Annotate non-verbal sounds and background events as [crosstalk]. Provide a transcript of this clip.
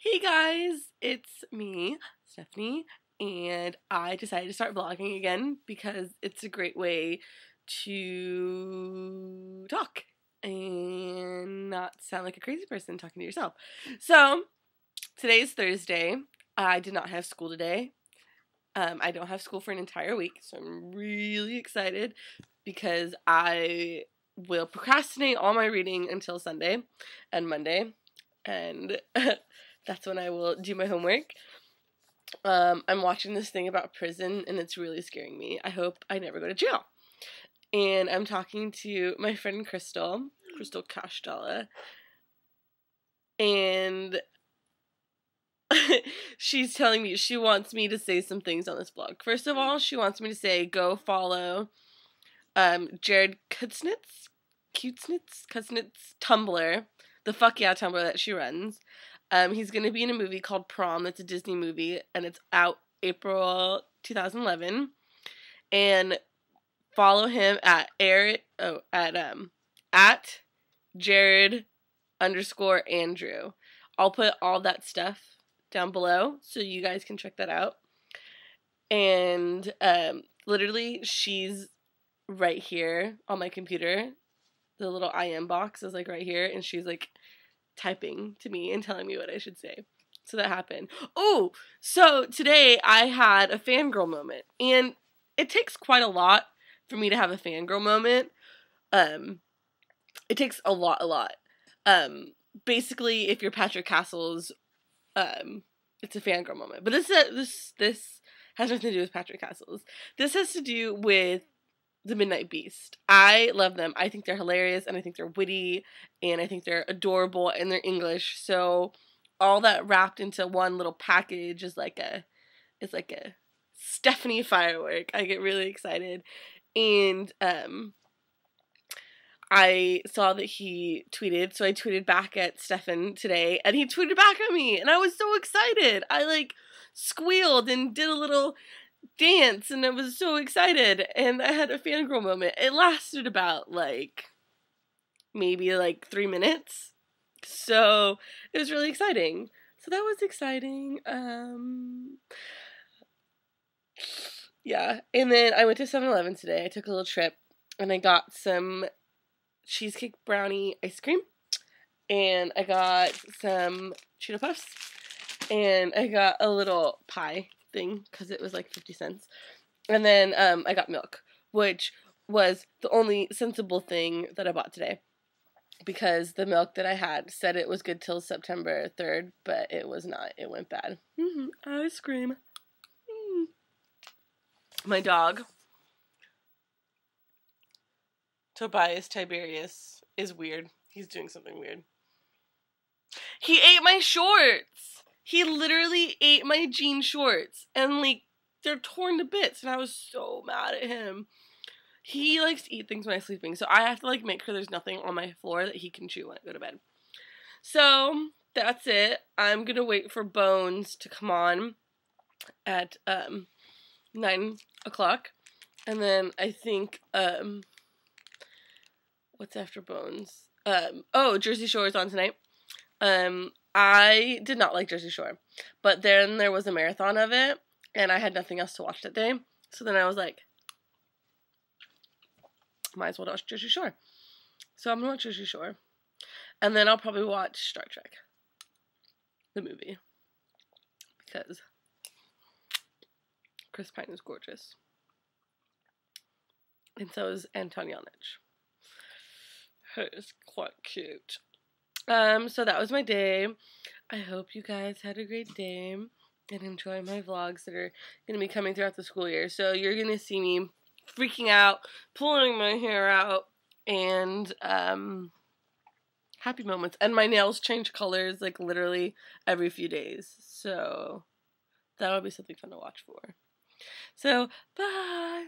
Hey guys, it's me, Stephanie, and I decided to start vlogging again because it's a great way to talk and not sound like a crazy person talking to yourself. So, today's Thursday. I did not have school today. Um, I don't have school for an entire week, so I'm really excited because I will procrastinate all my reading until Sunday and Monday. And [laughs] that's when I will do my homework. Um, I'm watching this thing about prison and it's really scaring me. I hope I never go to jail. And I'm talking to my friend Crystal, Crystal Cashdolla, and [laughs] she's telling me she wants me to say some things on this blog. First of all, she wants me to say go follow um, Jared Kusnitz, Kusnitz, Kusnitz Tumblr, the fuck yeah Tumblr that she runs. Um, he's going to be in a movie called Prom. That's a Disney movie, and it's out April 2011. And follow him at Eric. Oh, at um at Jared underscore Andrew. I'll put all that stuff down below so you guys can check that out. And um, literally, she's right here on my computer. The little IM box is like right here, and she's like typing to me and telling me what I should say. So that happened. Oh, so today I had a fangirl moment, and it takes quite a lot for me to have a fangirl moment. Um, it takes a lot, a lot. Um, basically, if you're Patrick Castles, um, it's a fangirl moment. But this, uh, this, this has nothing to do with Patrick Castles. This has to do with the Midnight Beast. I love them. I think they're hilarious and I think they're witty and I think they're adorable and they're English. So all that wrapped into one little package is like a is like a Stephanie firework. I get really excited. And um I saw that he tweeted, so I tweeted back at Stefan today, and he tweeted back at me, and I was so excited. I like squealed and did a little dance and I was so excited and I had a fangirl moment. It lasted about like maybe like three minutes. So it was really exciting. So that was exciting. Um yeah. And then I went to 7-Eleven today. I took a little trip and I got some cheesecake brownie ice cream. And I got some Cheeto Puffs. And I got a little pie thing because it was like 50 cents. And then um, I got milk, which was the only sensible thing that I bought today because the milk that I had said it was good till September 3rd, but it was not. It went bad. Mm-hmm. Ice cream. Mm. My dog, Tobias Tiberius, is weird. He's doing something weird. He ate my shorts! He literally ate my jean shorts and like they're torn to bits and I was so mad at him. He likes to eat things when I'm sleeping, so I have to like make sure there's nothing on my floor that he can chew when I go to bed. So that's it. I'm gonna wait for Bones to come on at um nine o'clock. And then I think um what's after Bones? Um oh Jersey Shore is on tonight. Um I did not like Jersey Shore, but then there was a marathon of it, and I had nothing else to watch that day. So then I was like, might as well watch Jersey Shore. So I'm gonna watch Jersey Shore, and then I'll probably watch Star Trek, the movie, because Chris Pine is gorgeous, and so is Anton Yelchin. He's quite cute. Um, so that was my day. I hope you guys had a great day and enjoy my vlogs that are going to be coming throughout the school year. So you're going to see me freaking out, pulling my hair out, and um, happy moments. And my nails change colors like literally every few days. So that'll be something fun to watch for. So, bye!